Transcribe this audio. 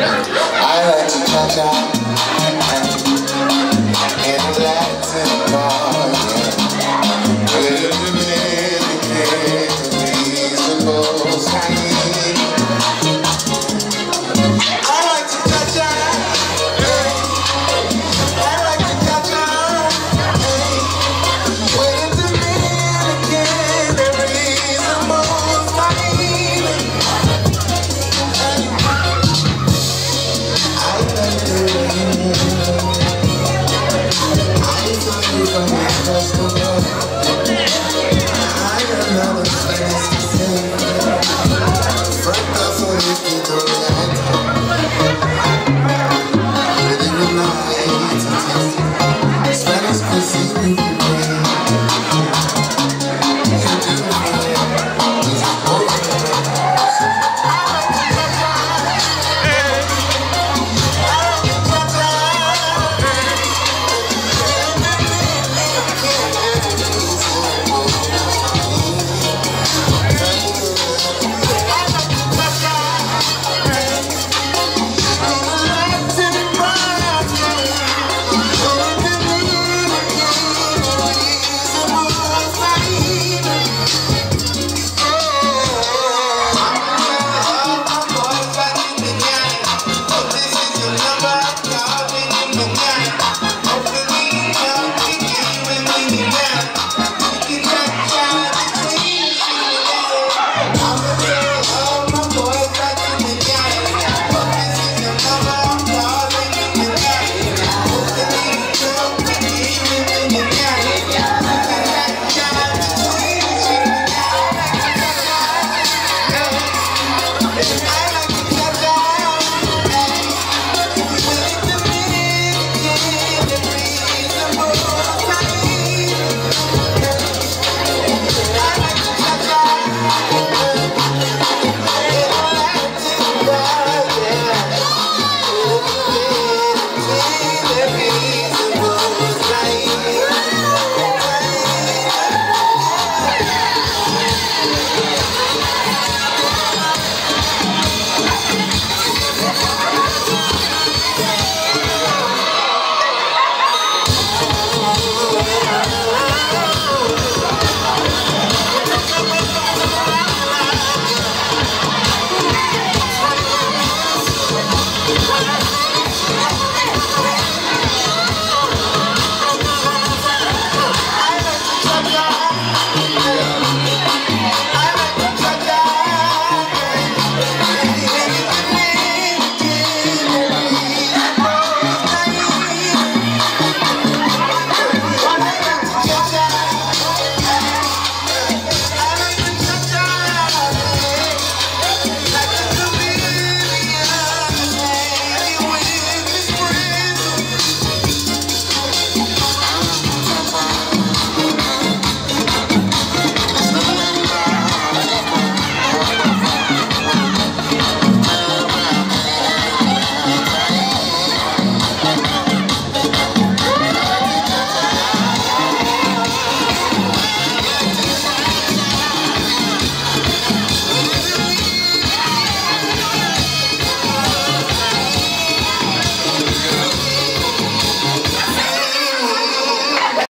I like to cha-cha That's the way.